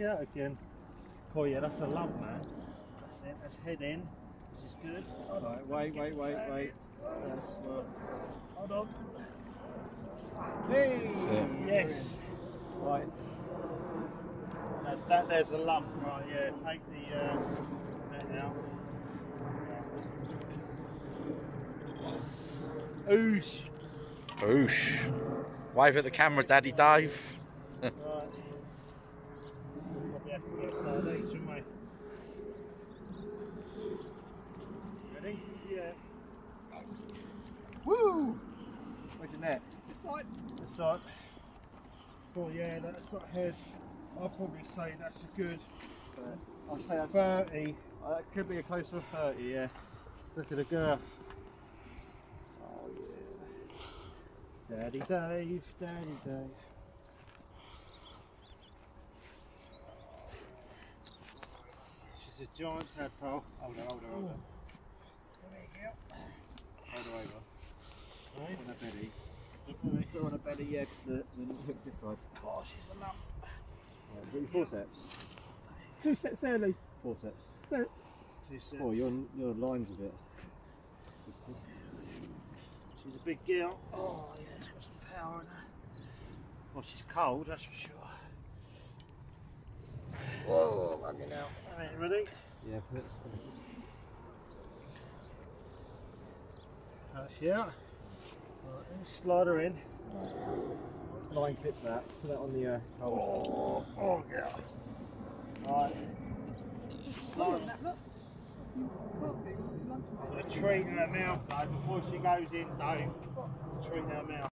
out again. Oh yeah, that's a lump, man. That's it. let's head in, which is good. Hold on. Right, wait, wait, wait, Get wait. That's what. Hold on. Hey! Yes. Right. That, that there's a lump, right? Yeah. Take the uh, net out. Oosh. Oosh. Wave at the camera, Daddy Dave. Right. Probably have to get a side each, shouldn't we? Ready? Yeah. Woo! Where's your net? This side. This side. Oh yeah, that's got head. I'll probably say that's a good I'll say that's. 30. Uh, that could be a close to a 30, yeah. Look at the girth. Oh, yeah. Daddy Dave, Daddy Dave. She's a giant tadpole. Hold on, hold on, hold on. Hold on over. Right? On a belly. Put on a belly, yeah, because the, the hook's this side. Oh, she's a lump. Right, got your forceps? Two sets early. Forceps. Set. Two sets. Oh, your, your line's a bit. She's a big girl. Oh, yeah, she's got some power in her. Well, she's cold, that's for sure. Whoa, fucking hell. Alright, ready? Yeah, put. That's yeah. Right, then slide her in. Line clip that. Put that on the uh, Oh, oh, yeah. Right. Slide Look. You can't be. Lunch Put a treat in her mouth though before she goes in, Dave. Treat in her mouth.